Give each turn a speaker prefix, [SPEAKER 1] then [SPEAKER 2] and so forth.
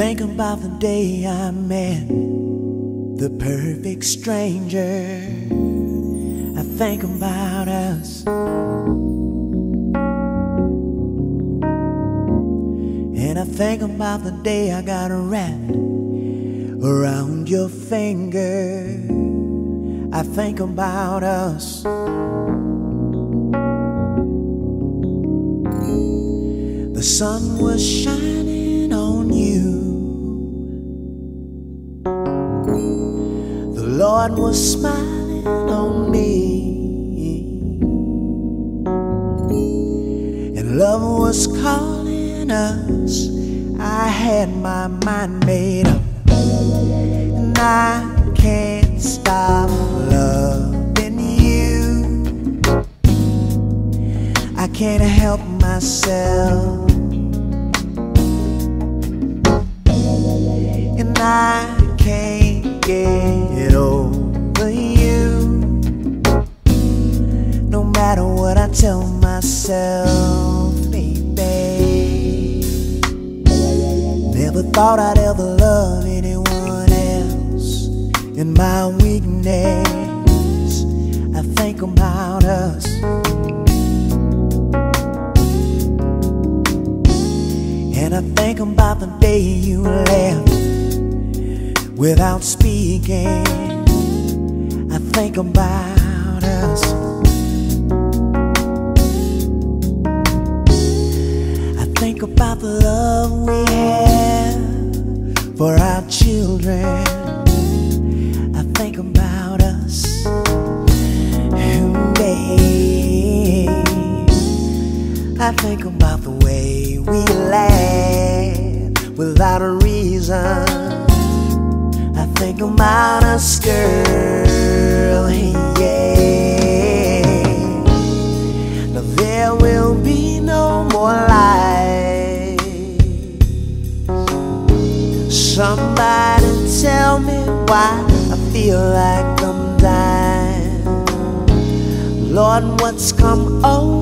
[SPEAKER 1] think about the day I met the perfect stranger. I think about us. And I think about the day I got wrapped around your finger. I think about us. The sun was shining Lord was smiling on me. And love was calling us. I had my mind made up. And I can't stop loving you. I can't help myself. Myself, baby. Never thought I'd ever love anyone else. In my weakness, I think about us. And I think about the day you left without speaking. I think about think about the love we have for our children. I think about us. Babe. I think about the way we laugh without a reason. I think about us, girl, Somebody tell me why I feel like I'm dying. Lord, what's come over